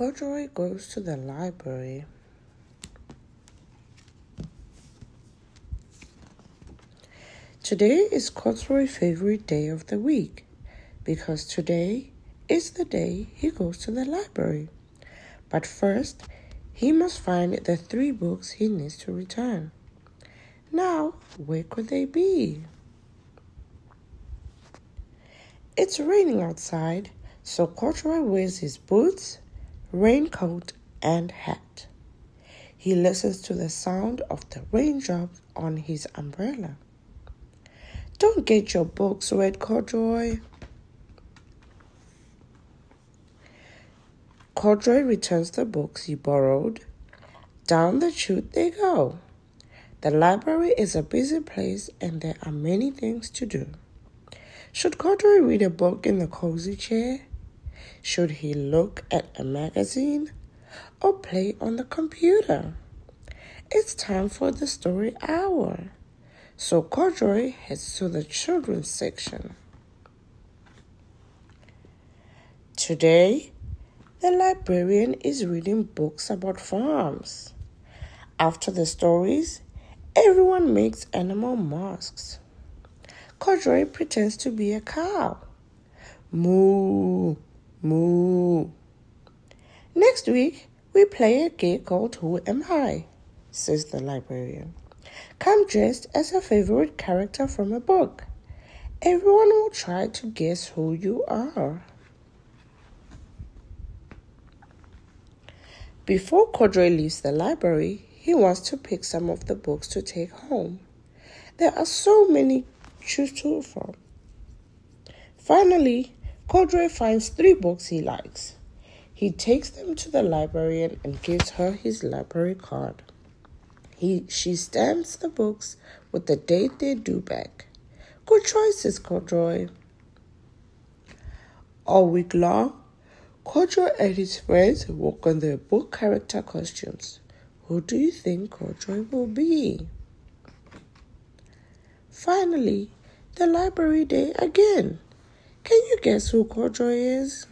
Corduroy goes to the library. Today is Corduroy's favorite day of the week because today is the day he goes to the library. But first, he must find the three books he needs to return. Now, where could they be? It's raining outside, so Corduroy wears his boots, raincoat, and hat. He listens to the sound of the raindrops on his umbrella. Don't get your books wet, Corduroy. Corduroy returns the books he borrowed. Down the chute they go. The library is a busy place and there are many things to do. Should Corduroy read a book in the cozy chair? Should he look at a magazine or play on the computer? It's time for the story hour. So Corduroy heads to the children's section. Today, the librarian is reading books about farms. After the stories, everyone makes animal masks. Corduroy pretends to be a cow. Moo, moo. Next week, we play a game called Who Am I? says the librarian. Come dressed as a favorite character from a book. Everyone will try to guess who you are. Before Corduroy leaves the library, he wants to pick some of the books to take home. There are so many choose two from. Finally, Corduroy finds three books he likes. He takes them to the librarian and gives her his library card. He, she stamps the books with the date they're due back. Good choices, Corduroy. All week long, Corduroy and his friends work on their book character costumes. Who do you think Corduroy will be? Finally, the library day again. Can you guess who Corduroy is?